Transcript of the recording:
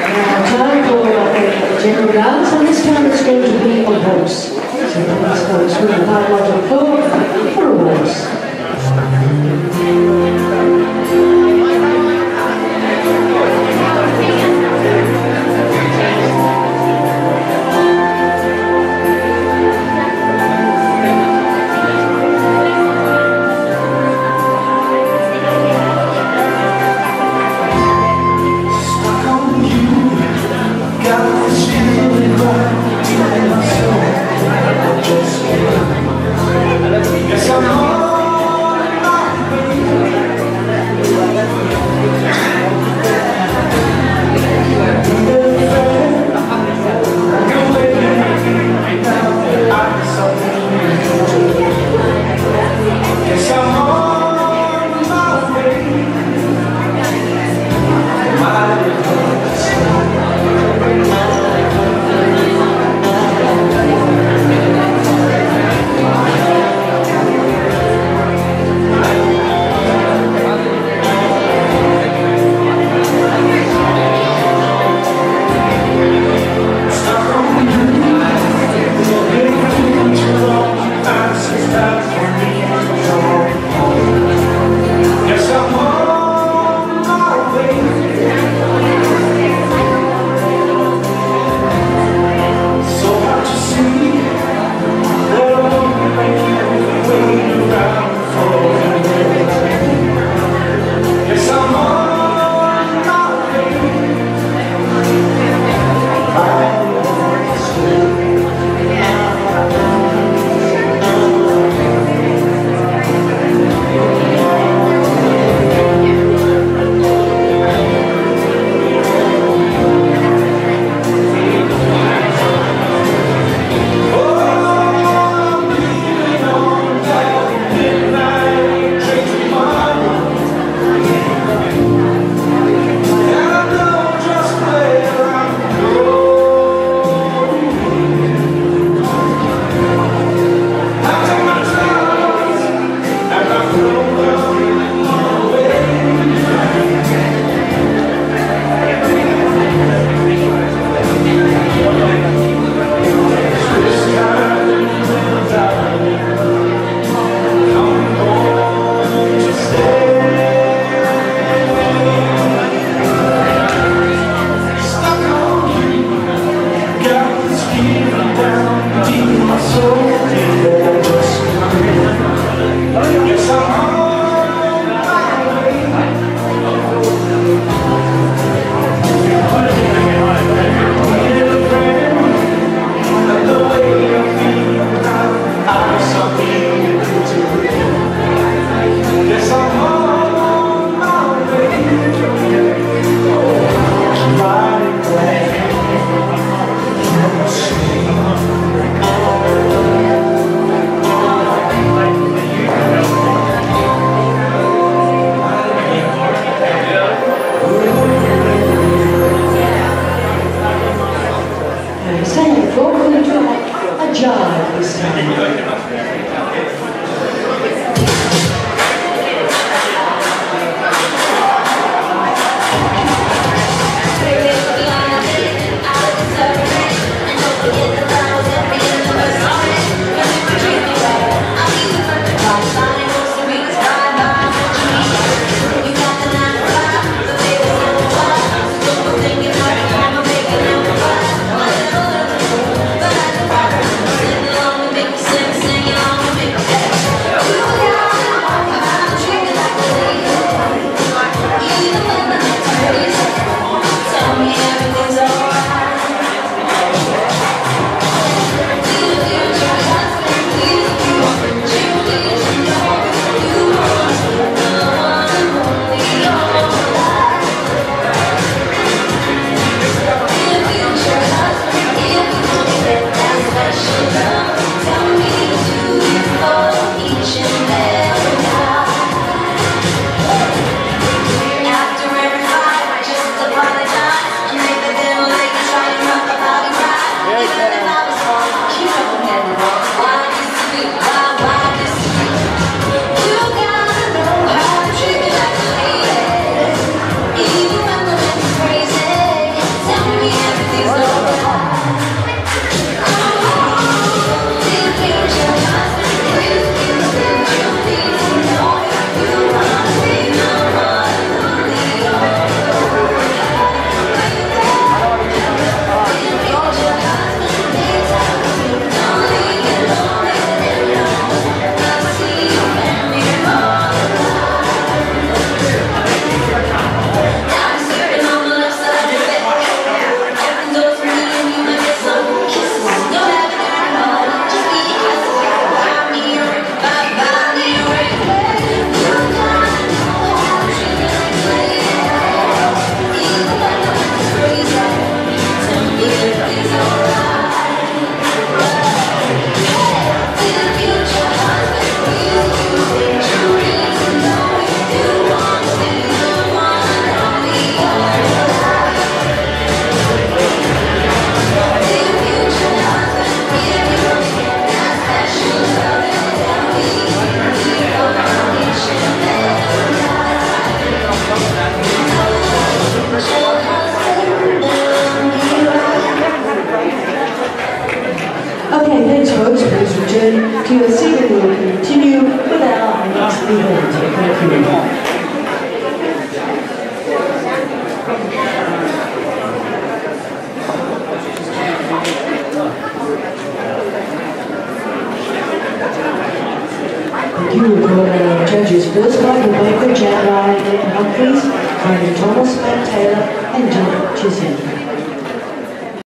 Now, time for a general dance, and this time it's going to be a horse. So let's go through the biological code for a. To seating. We will continue with our next event. Thank you. Will call our judges first by Rebecca Jack Ryan, Humphreys, Brandon Thomas, Matt Taylor, and John Chisholm.